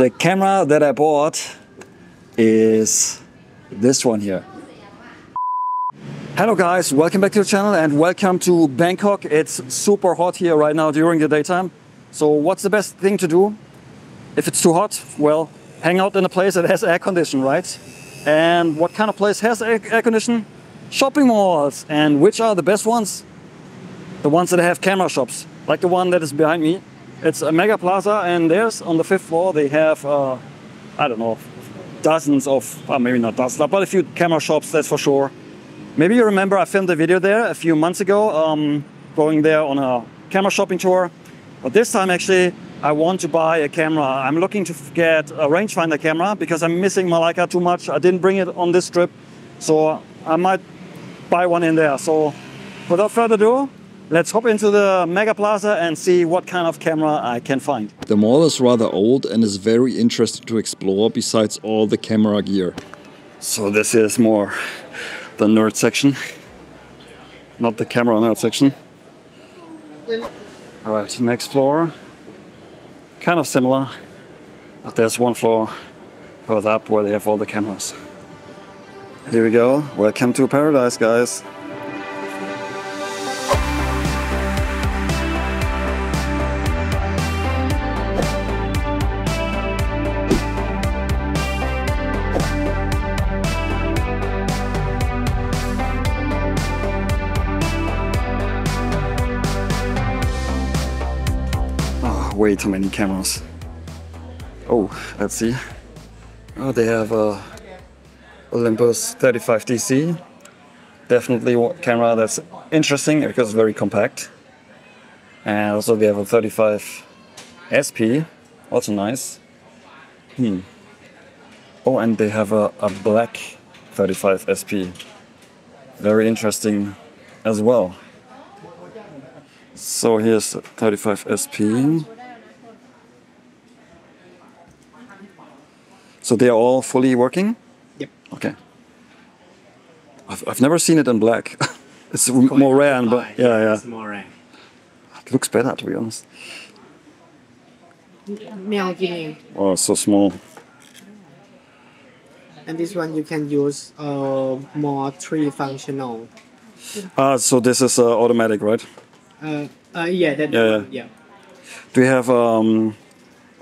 The camera that I bought is this one here. Hello guys, welcome back to the channel and welcome to Bangkok. It's super hot here right now during the daytime. So what's the best thing to do? If it's too hot, well, hang out in a place that has air condition, right? And what kind of place has air, air condition? Shopping malls. And which are the best ones? The ones that have camera shops, like the one that is behind me. It's a mega plaza and there's on the fifth floor they have, uh, I don't know, dozens of, well, maybe not dozens, but a few camera shops, that's for sure. Maybe you remember I filmed a video there a few months ago, um, going there on a camera shopping tour. But this time actually, I want to buy a camera. I'm looking to get a rangefinder camera because I'm missing my Leica too much. I didn't bring it on this trip, so I might buy one in there. So without further ado, let's hop into the Mega Plaza and see what kind of camera I can find. The mall is rather old and is very interesting to explore besides all the camera gear. So this is more the nerd section, not the camera nerd section. All right, next floor, kind of similar, but there's one floor further up where they have all the cameras. Here we go. Welcome to paradise, guys. Way too many cameras. Oh, let's see. Oh, they have a Olympus 35 DC. Definitely a camera that's interesting because it's very compact. And also they have a 35 SP, also nice. Hmm. Oh, and they have a, a black 35 SP. Very interesting as well. So here's 35 SP. So they are all fully working? Yep. Okay. I've, I've never seen it in black. it's Quite more rare, and yeah, yeah. It's more rare. It looks better, to be honest. Male Guinea. Oh, so small. And this one you can use uh, more three functional. Ah, uh, so this is uh, automatic, right? Uh, uh, yeah, that, yeah, yeah. yeah. Do we have, um,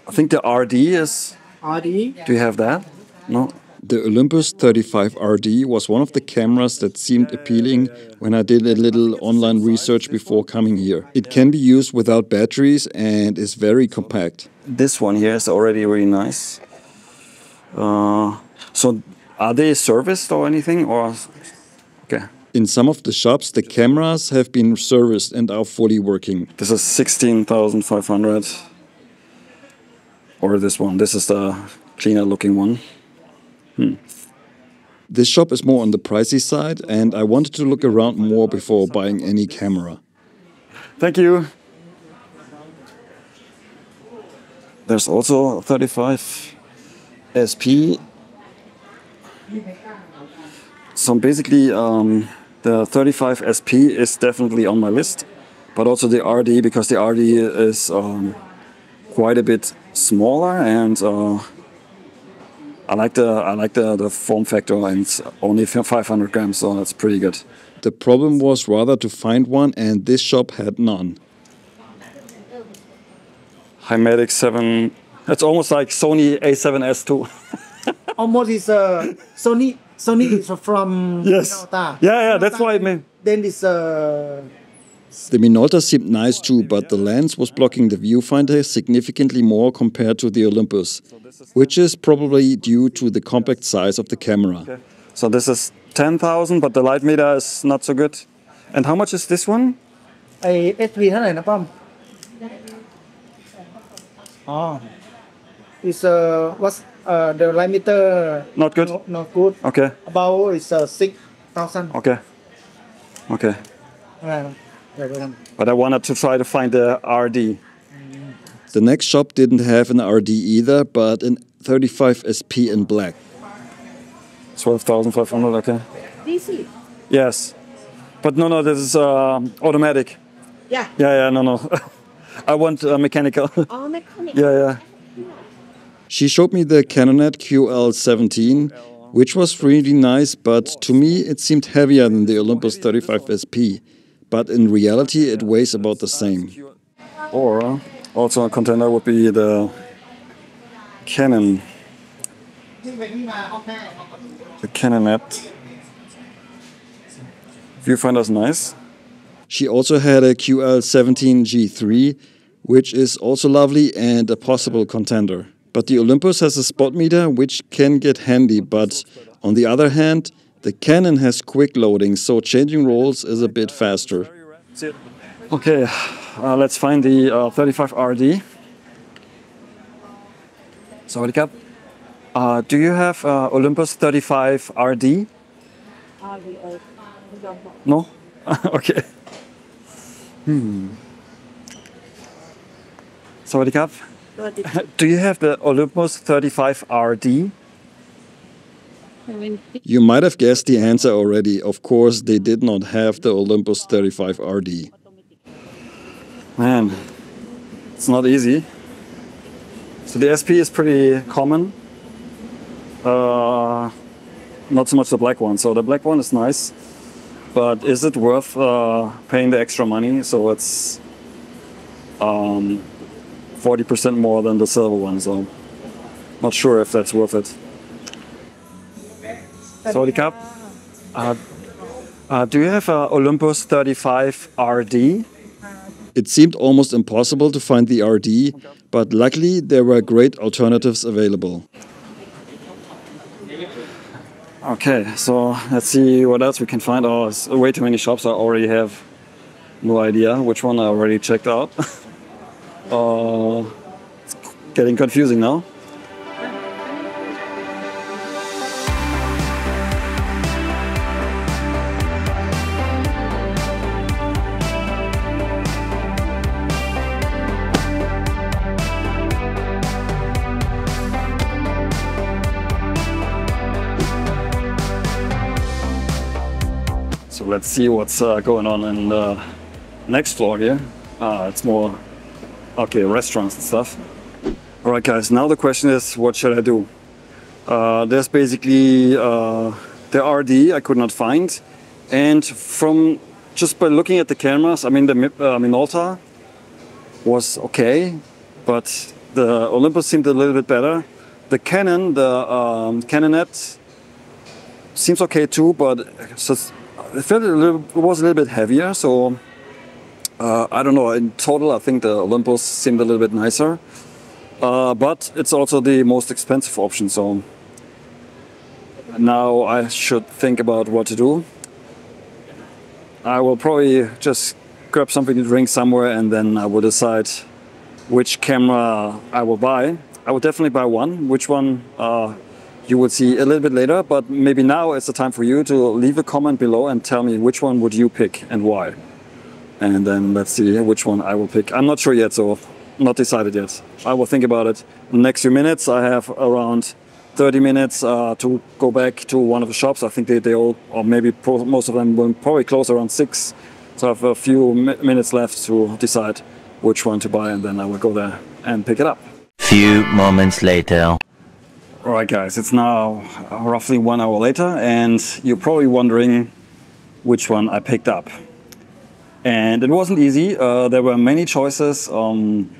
I think the RD is RD Do you have that? No. The Olympus 35 RD was one of the cameras that seemed appealing when I did a little online research before coming here. It can be used without batteries and is very compact. This one here is already really nice. Uh, so, are they serviced or anything, or? Okay. In some of the shops, the cameras have been serviced and are fully working. This is sixteen thousand five hundred. Or this one. This is the cleaner looking one. This shop is more on the pricey side, and I wanted to look around more before buying any camera. Thank you. There's also 35 SP. So basically, um, the 35 SP is definitely on my list, but also the RD because the RD is um, quite a bit smaller and uh, I like the I like the, the form factor and it's only 500 grams, so that's pretty good. The problem was rather to find one, and this shop had none. Hi-Matic 7. It's almost like Sony A7S2. almost is uh, Sony Sony is from Yes. Minolta. Yeah, yeah, that's why I mean. then it's uh, the Minolta seemed nice too, but the lens was blocking the viewfinder significantly more compared to the Olympus, which is probably due to the compact size of the camera. So this is 10,000, but the light meter is not so good. And how much is this one? Ah. It's a bomb. Oh. It's what's uh, the light meter? Not good? No, not good. Okay. About it's uh, 6,000. Okay. Okay. Right. But I wanted to try to find the RD. The next shop didn't have an RD either, but an 35 SP in black. 12,500, okay. DC? Yes. But no, no, this is uh, automatic. Yeah. Yeah, yeah, no, no. I want uh, mechanical. All mechanical. Yeah, yeah. She showed me the Canonet QL17, which was really nice, but to me it seemed heavier than the Olympus 35 SP. But in reality, it weighs about the same. Or also a contender would be the Canon, the Canonet. Viewfinder's nice. She also had a QL17 G3, which is also lovely and a possible contender. But the Olympus has a spot meter, which can get handy, but on the other hand, the Canon has quick loading, so changing rolls is a bit faster. Okay, uh, let's find the uh, 35 RD. Sawadee uh, do you have uh, Olympus 35 RD? No? okay. Hmm. Sawadee Do you have the Olympus 35 RD? You might have guessed the answer already. Of course, they did not have the Olympus 35 RD. Man, it's not easy. So the SP is pretty common. Uh, not so much the black one. So the black one is nice, but is it worth uh, paying the extra money? So it's um, 40% more than the silver one. So not sure if that's worth it. Sawadee Cup. Uh, uh, do you have a Olympus 35 RD? It seemed almost impossible to find the RD, but luckily there were great alternatives available. Okay, so let's see what else we can find. Oh, it's way too many shops. I already have no idea which one I already checked out. uh, it's getting confusing now. Let's see what's uh, going on in the next floor here. Uh, it's more, okay, restaurants and stuff. All right, guys, now the question is, what should I do? Uh, there's basically uh, the RD I could not find. And from just by looking at the cameras, I mean, the uh, Minolta was okay, but the Olympus seemed a little bit better. The Canon, the um, Canonet, seems okay too, but just it felt it was a little bit heavier, so uh, I don't know. In total, I think the Olympus seemed a little bit nicer, uh, but it's also the most expensive option. So now I should think about what to do. I will probably just grab something to drink somewhere, and then I will decide which camera I will buy. I will definitely buy one. Which one? Uh, you will see a little bit later, but maybe now is the time for you to leave a comment below and tell me which one would you pick and why. And then let's see which one I will pick. I'm not sure yet, so not decided yet. I will think about it. Next few minutes, I have around 30 minutes uh, to go back to one of the shops. I think they, they all, or maybe most of them will probably close around 6. So I have a few mi minutes left to decide which one to buy, and then I will go there and pick it up. Few moments later. Alright guys, it's now roughly one hour later and you're probably wondering which one I picked up. And it wasn't easy, uh, there were many choices. Um,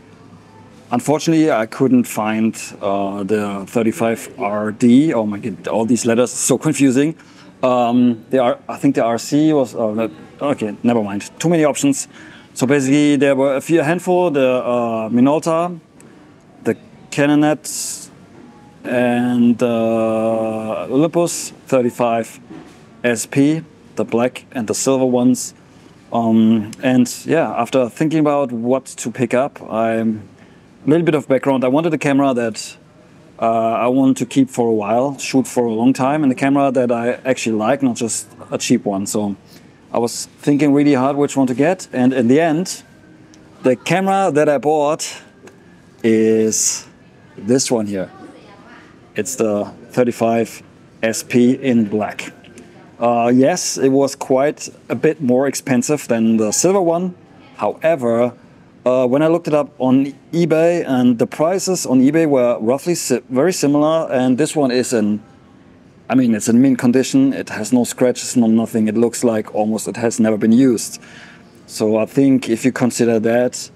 unfortunately, I couldn't find uh, the 35RD. Oh my god, all these letters, so confusing. Um, the I think the RC was, oh, okay, never mind, too many options. So basically there were a few handful, the uh, Minolta, the Canonet, and the Olympus 35 SP, the black and the silver ones. Um, and yeah, after thinking about what to pick up, I'm a little bit of background. I wanted a camera that uh, I want to keep for a while, shoot for a long time, and a camera that I actually like, not just a cheap one. So I was thinking really hard which one to get, and in the end, the camera that I bought is this one here. It's the 35 SP in black. Uh, yes, it was quite a bit more expensive than the silver one. However, Uh, when I looked it up on eBay, and the prices on eBay were roughly si- very similar, and this one is in, I mean, it's in mint condition. It has no scratches, no nothing. It looks like almost it has never been used. So I think if you consider that,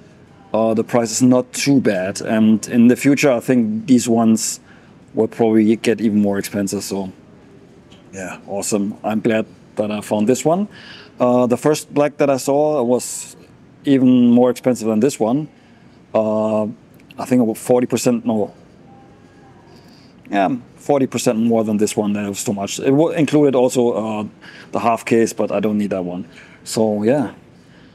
uh, the price is not too bad. And in the future, I think these ones will probably get even more expensive. So yeah, awesome. I'm glad that I found this one. Uh, the first black that I saw was even more expensive than this one. Uh, I think about 40% no. Yeah, 40% more than this one. That was too much. It included also uh, the half case, but I don't need that one. So yeah,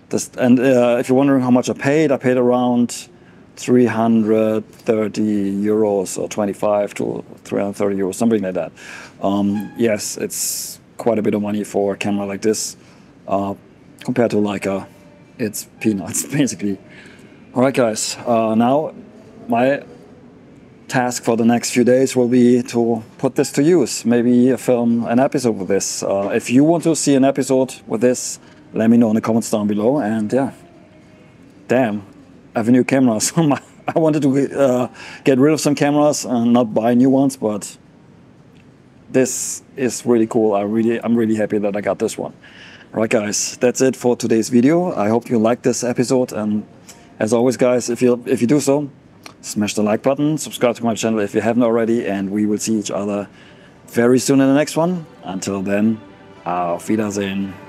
this, and uh, if you're wondering how much I paid, I paid around 330 euros or 25 to 330 euros, something like that. Um, yes, it's quite a bit of money for a camera like this. Uh, compared to Leica, it's peanuts basically. All right, guys. Uh, now my task for the next few days will be to put this to use. Maybe film an episode with this. Uh, if you want to see an episode with this, let me know in the comments down below. And yeah, damn, have new camera. So my, I wanted to uh, get rid of some cameras and not buy new ones, but this is really cool. I really, I'm really happy that I got this one. Right, guys, that's it for today's video. I hope you liked this episode, and as always, guys, if you if you do so, smash the like button, subscribe to my channel if you haven't already, and we will see each other very soon in the next one. Until then, auf Wiedersehen.